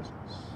business.